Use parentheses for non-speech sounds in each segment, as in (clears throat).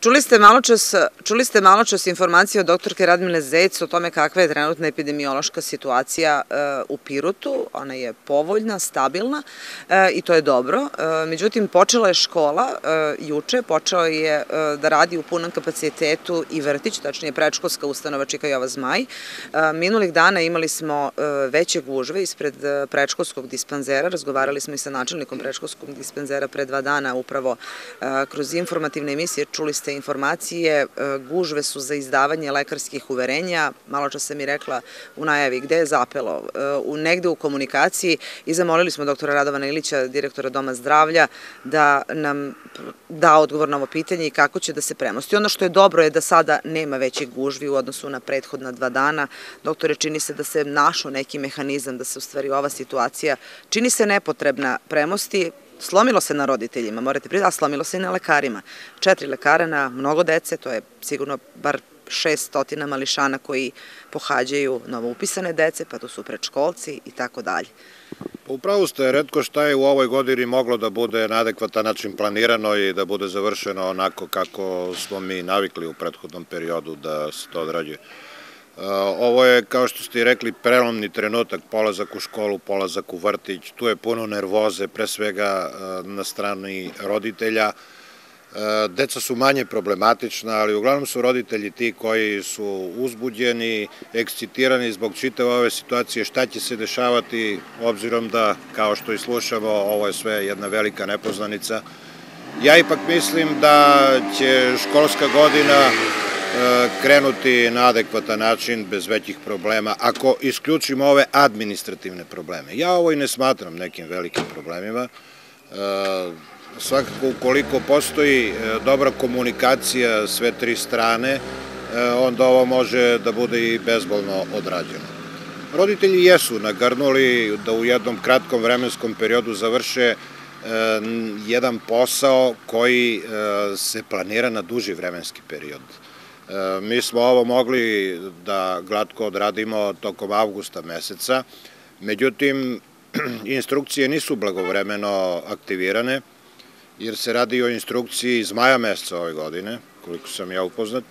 Čuli ste malo čas, čuli ste malo čas informacije od doktorke Radmile Zec o tome kakva je trenutna epidemiološka situacija e, u Pirotu. Ona je povoljna, stabilna e, i to je dobro. E, međutim, počela je škola juče, počeo je da radi u punom kapacitetu i vrtić, tačnije prečkolska ustanova Čika Jova Zmaj. Minulih dana imali smo veće gužve ispred prečkolskog dispanzera, razgovarali smo i sa načelnikom prečkolskog dispanzera pre dva dana upravo kroz informativne emisije, čuli ste informacije, e, gužve su za izdavanje lekarskih uverenja, malo čas sam i rekla u najavi gde je zapelo, e, u, negde u komunikaciji i zamolili smo doktora Radovana Ilića, direktora Doma zdravlja, da nam da odgovor na ovo pitanje i kako će da se premosti. Ono što je dobro je da sada nema većih gužvi u odnosu na prethodna dva dana. Doktore, čini se da se našao neki mehanizam da se u stvari ova situacija čini se nepotrebna premosti, Slomilo se na roditeljima, morate pridati, a slomilo se i na lekarima. Četiri lekara na mnogo dece, to je sigurno bar stotina mališana koji pohađaju novoupisane dece, pa to su predškolci i tako dalje. Pa upravo ste, redko šta je u ovoj godini moglo da bude na adekvatan način planirano i da bude završeno onako kako smo mi navikli u prethodnom periodu da se to odrađuje. Uh, ovo je, kao što ste i rekli, prelomni trenutak, polazak u školu, polazak u vrtić, tu je puno nervoze, pre svega uh, na strani roditelja. Uh, deca su manje problematična, ali uglavnom su roditelji ti koji su uzbuđeni, ekscitirani zbog čitave ove situacije, šta će se dešavati, obzirom da, kao što i slušamo, ovo je sve jedna velika nepoznanica. Ja ipak mislim da će školska godina krenuti na adekvatan način bez većih problema, ako isključimo ove administrativne probleme. Ja ovo i ne smatram nekim velikim problemima. E, svakako, ukoliko postoji e, dobra komunikacija sve tri strane, onda ovo može da bude i bezbolno odrađeno. Roditelji jesu nagrnuli da u jednom kratkom vremenskom periodu završe jedan posao koji se planira na duži vremenski period. Mi smo ovo mogli da glatko odradimo tokom avgusta meseca, međutim, (clears throat) instrukcije nisu blagovremeno aktivirane, jer se radi o instrukciji iz maja meseca ove godine, koliko sam ja upoznat,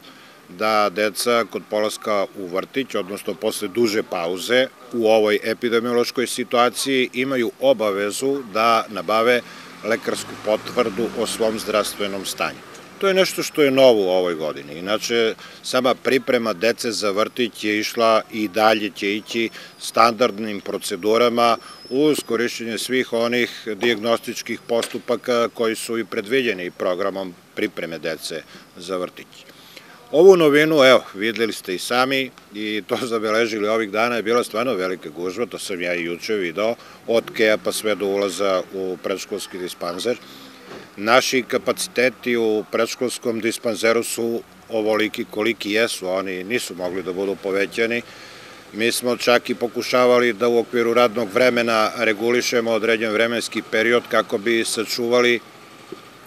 da deca kod polaska u vrtić, odnosno posle duže pauze u ovoj epidemiološkoj situaciji imaju obavezu da nabave lekarsku potvrdu o svom zdravstvenom stanju. To je nešto što je novo u ovoj godini. Inače, sama priprema dece za vrtić je išla i dalje će ići standardnim procedurama uz korišćenje svih onih diagnostičkih postupaka koji su i predviđeni programom pripreme dece za vrtić. Ovu novinu, evo, videli ste i sami i to (laughs) zabeležili ovih dana je bila stvarno velika gužva, to sam ja i juče video, od Keja pa sve do ulaza u predškolski dispanzer. Naši kapaciteti u predškolskom dispanzeru su ovoliki koliki jesu, oni nisu mogli da budu povećani. Mi smo čak i pokušavali da u okviru radnog vremena regulišemo određen vremenski period kako bi sačuvali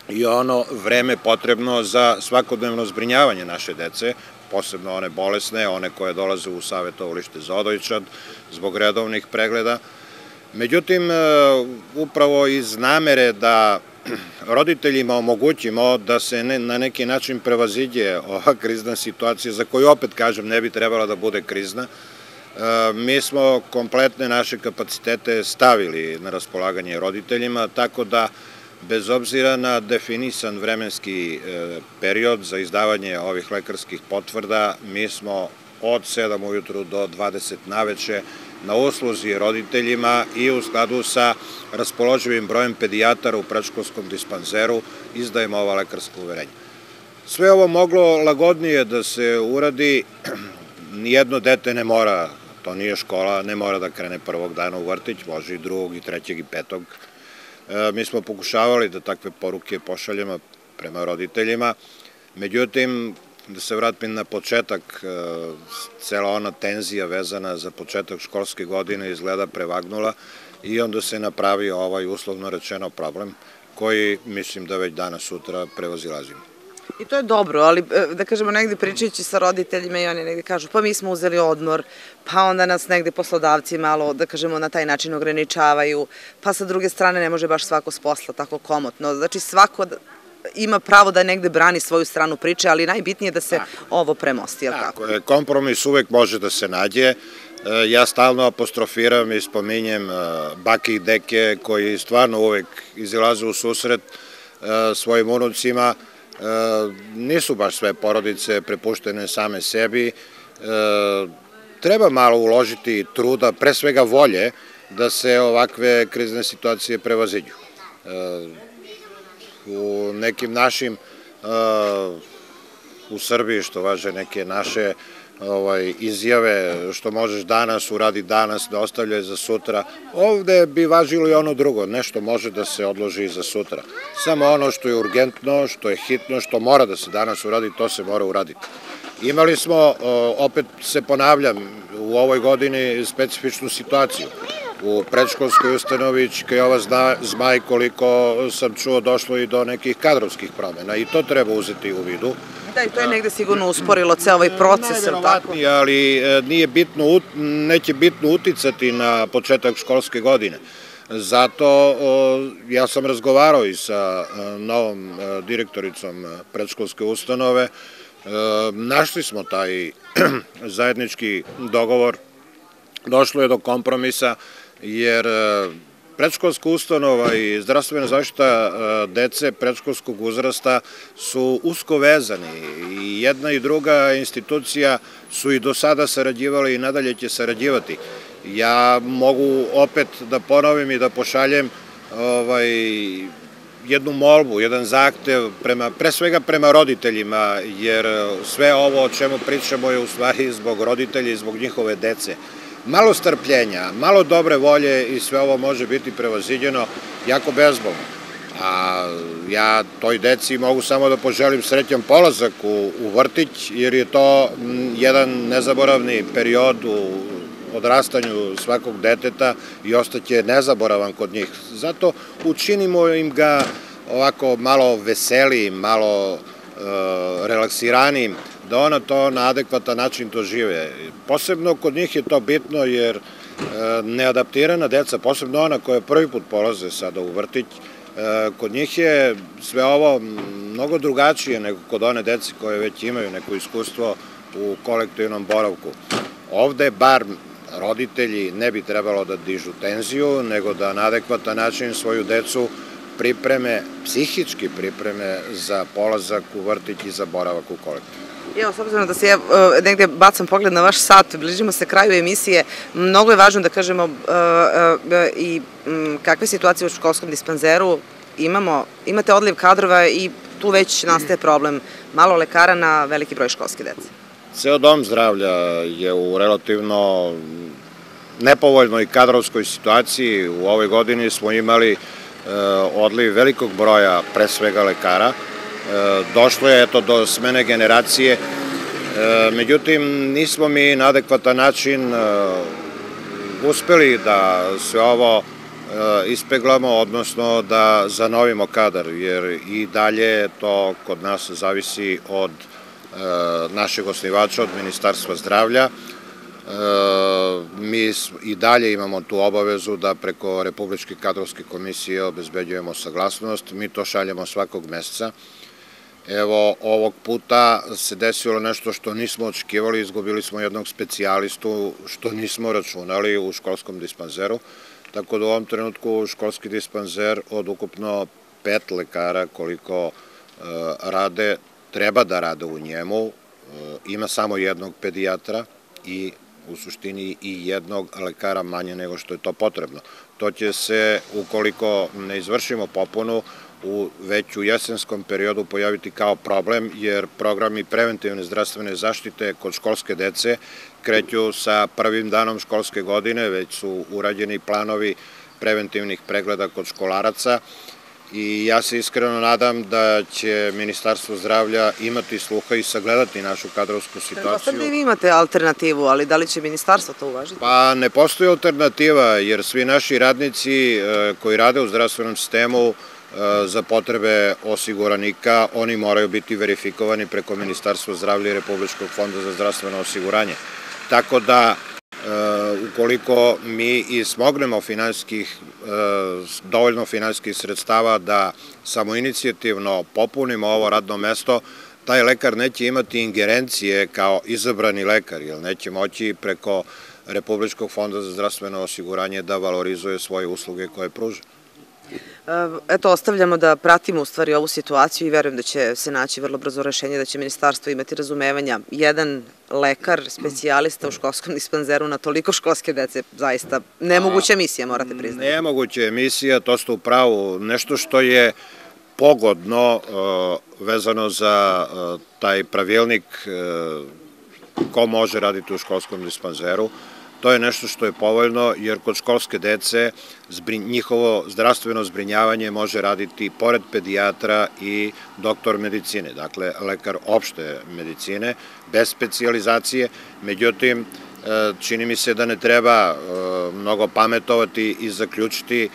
i ono vreme potrebno za svakodnevno zbrinjavanje naše dece, posebno one bolesne, one koje dolaze u savjetovalište za odojčad zbog redovnih pregleda. Međutim, e, upravo iz namere da roditeljima omogućimo da se na neki način prevaziđe ova (laughs) krizna situacija, za koju opet kažem ne bi trebala da bude krizna, e, mi smo kompletne naše kapacitete stavili na raspolaganje roditeljima, tako da bez obzira na definisan vremenski e, period za izdavanje ovih lekarskih potvrda, mi smo od 7 ujutru do 20 naveče na usluzi roditeljima i u skladu sa raspoloživim brojem pedijatara u predškolskom dispanzeru izdajemo ova lekarska uverenja. Sve ovo moglo lagodnije da se uradi, (clears throat) nijedno dete ne mora, to nije škola, ne mora da krene prvog dana u vrtić, može i drugog, i trećeg, i petog. E, mi smo pokušavali da takve poruke pošaljemo prema roditeljima, međutim, da se vratim na početak, e, cela ona tenzija vezana za početak školske godine izgleda prevagnula i onda se napravio ovaj uslovno rečeno problem koji mislim da već danas sutra prevozilazimo. I to je dobro, ali e, da kažemo negde pričajući sa roditeljima i oni negde kažu pa mi smo uzeli odmor, pa onda nas negde poslodavci malo da kažemo na taj način ograničavaju, pa sa druge strane ne može baš svako s posla tako komotno. Znači svako ima pravo da negde brani svoju stranu priče, ali najbitnije je da se ovo premosti, je li tako? Tako je, kompromis uvek može da se nađe. E, Ja stalno apostrofiram i spominjem e, bake i deke koji stvarno uvek izilaze u susret e, svojim unucima. Nisu baš sve porodice prepuštene same sebi. Treba malo uložiti truda, pre svega volje, da se ovakve krizne situacije prevaziđu. U nekim našim u Srbiji što važe neke naše ovaj, izjave što možeš danas uradi danas da ostavljaju za sutra. Ovde bi važilo i ono drugo, nešto može da se odloži za sutra. Samo ono što je urgentno, što je hitno, što mora da se danas uradi, to se mora uraditi. Imali smo, opet se ponavljam, u ovoj godini specifičnu situaciju. U predškolskoj ustanovi ova Zmaj, koliko sam čuo, došlo i do nekih kadrovskih promena i to treba uzeti u vidu. Da, i to je negde sigurno usporilo ceo ovaj proces, ili tako? ali e, nije bitno, neće bitno uticati na početak školske godine. Zato ja sam razgovarao i sa e, novom e, direktoricom predškolske ustanove, našli smo taj (clears throat) zajednički dogovor, došlo je do kompromisa, jer Predškolska ustanova i zdravstvena zaštita e, dece predškolskog uzrasta su usko vezani i jedna i druga institucija su i do sada sarađivali i nadalje će sarađivati. Ja mogu opet da ponovim i da pošaljem ovaj, jednu molbu, jedan zahtev, prema, pre svega prema roditeljima, jer sve ovo o čemu pričamo je u stvari zbog roditelja i zbog njihove dece malo strpljenja, malo dobre volje i sve ovo može biti prevaziđeno jako bezbolno. A ja toj deci mogu samo da poželim srećan polazak u, u vrtić, jer je to jedan nezaboravni period u odrastanju svakog deteta i ostaće nezaboravan kod njih. Zato učinimo im ga ovako malo veselijim, malo e, relaksiranijim, da ona to na adekvatan način to žive. Posebno kod njih je to bitno jer e, neadaptirana deca, posebno ona koja prvi put polaze sada u vrtić, e, kod njih je sve ovo mnogo drugačije nego kod one deci koje već imaju neko iskustvo u kolektivnom boravku. Ovde bar roditelji ne bi trebalo da dižu tenziju, nego da na adekvatan način svoju decu pripreme, psihički pripreme za polazak u vrtić i za boravak u kolektivu. Evo, s obzirom da se ja e, negde bacam pogled na vaš sat, bližimo se kraju emisije, mnogo je važno da kažemo e, e, i kakve situacije u školskom dispanzeru imamo, imate odliv kadrova i tu već nastaje problem malo lekara na veliki broj školske dece. Ceo dom zdravlja je u relativno nepovoljnoj kadrovskoj situaciji. U ovoj godini smo imali odliv velikog broja pre svega lekara, došlo je eto do smene generacije, e, međutim nismo mi na adekvatan način e, uspeli da sve ovo ispeglamo, odnosno da zanovimo kadar, jer i dalje to kod nas zavisi od našeg osnivača, od Ministarstva zdravlja. Mi i dalje imamo tu obavezu da preko Republičke kadrovske komisije obezbeđujemo saglasnost. Mi to šaljemo svakog meseca. Evo, ovog puta se desilo nešto što nismo očekivali, izgubili smo jednog specijalistu što nismo računali u školskom dispanzeru, tako da u ovom trenutku školski dispanzer od ukupno pet lekara koliko e, rade, treba da rade u njemu, e, ima samo jednog pedijatra i u suštini i jednog lekara manje nego što je to potrebno. To će se, ukoliko ne izvršimo popunu, u već u jesenskom periodu pojaviti kao problem, jer programi preventivne zdravstvene zaštite kod školske dece kreću sa prvim danom školske godine, već su urađeni planovi preventivnih pregleda kod školaraca i ja se iskreno nadam da će Ministarstvo zdravlja imati sluha i sagledati našu kadrovsku situaciju. Sad vi imate alternativu, ali da li će Ministarstvo to uvažiti? Pa ne postoji alternativa, jer svi naši radnici e, koji rade u zdravstvenom sistemu za potrebe osiguranika, oni moraju biti verifikovani preko Ministarstva zdravlja i Republičkog fonda za zdravstveno osiguranje. Tako da e, ukoliko mi i smognemo finansijskih, dovoljno finansijskih sredstava da samoinicijativno popunimo ovo radno mesto, taj lekar neće imati ingerencije kao izabrani lekar, jer neće moći preko Republičkog fonda za zdravstveno osiguranje da valorizuje svoje usluge koje pruža. Eto, ostavljamo da pratimo u stvari ovu situaciju i verujem da će se naći vrlo brzo rešenje, da će ministarstvo imati razumevanja. Jedan lekar, specijalista u školskom (laughs) dispanzeru na toliko školske dece, zaista nemoguća misija, morate priznati. Nemoguća misija, to ste u pravu. Nešto što je pogodno vezano za taj pravilnik ko može raditi u školskom dispanzeru, To je nešto što je povoljno, jer kod školske dece njihovo zdravstveno zbrinjavanje može raditi pored pedijatra i doktor medicine, dakle lekar opšte medicine, bez specializacije. Međutim, e, čini mi se da ne treba e, mnogo pametovati i zaključiti e,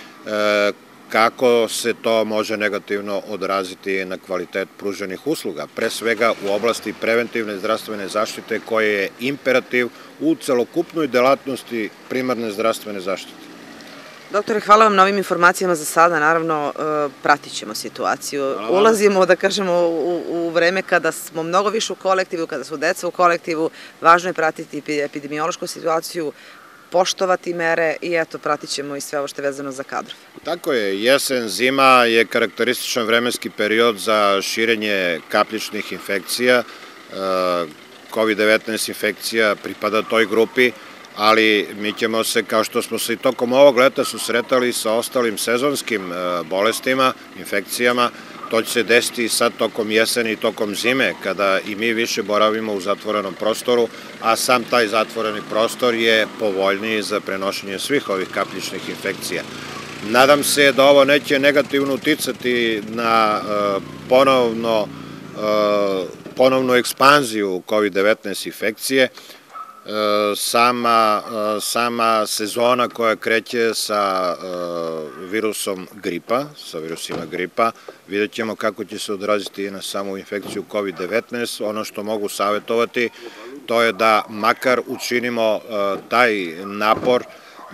kako se to može negativno odraziti na kvalitet pruženih usluga, pre svega u oblasti preventivne zdravstvene zaštite koje je imperativ celokupnoj delatnosti primarne zdravstvene zaštite. Doktore, hvala vam na ovim informacijama za sada. Naravno, e, pratit ćemo situaciju. Ulazimo, da kažemo, u, u vreme kada smo mnogo više u kolektivu, kada su deca u kolektivu. Važno je pratiti epidemiološku situaciju, poštovati mere i eto, pratit ćemo i sve ovo što je vezano za kadrov. Tako je, jesen, zima je karakterističan vremenski period za širenje kapljičnih infekcija. E, COVID-19 infekcija pripada toj grupi, ali mi ćemo se, kao što smo se i tokom ovog leta susretali sa ostalim sezonskim e, bolestima, infekcijama, To će se desiti sad tokom jeseni i tokom zime, kada i mi više boravimo u zatvorenom prostoru, a sam taj zatvoreni prostor je povoljniji za prenošenje svih ovih kapljičnih infekcija. Nadam se da ovo neće negativno uticati na e, ponovno, e, ponovnu ekspanziju COVID-19 infekcije, sama, sama sezona koja kreće sa e, virusom gripa, sa virusima gripa, vidjet ćemo kako će se odraziti i na samu infekciju COVID-19. Ono što mogu savjetovati to je da makar učinimo e, taj napor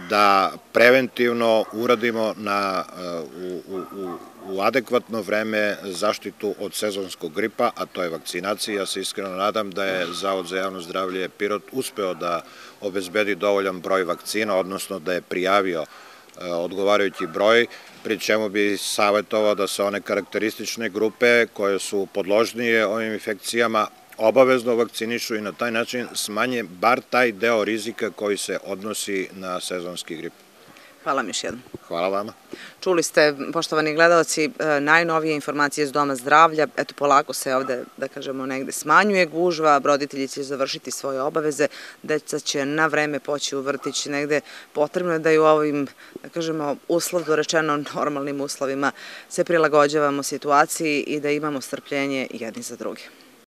da preventivno uradimo na, e, u, u, u adekvatno vreme zaštitu od sezonskog gripa, a to je vakcinacija. Ja se iskreno nadam da je Zavod za javno zdravlje Pirot uspeo da obezbedi dovoljan broj vakcina, odnosno da je prijavio e, odgovarajući broj, pri čemu bi savjetovao da se one karakteristične grupe koje su podložnije ovim infekcijama obavezno vakcinišu i na taj način smanje bar taj deo rizika koji se odnosi na sezonski grip. Hvala vam još jednom. Hvala vama. Čuli ste, poštovani gledalci, e, najnovije informacije iz Doma zdravlja. Eto, polako se ovde, da kažemo, negde smanjuje gužva, roditelji će završiti svoje obaveze, deca će na vreme poći u vrtić negde. Potrebno je da i u ovim, da kažemo, uslovno rečeno normalnim uslovima se prilagođavamo situaciji i da imamo strpljenje jedni za druge.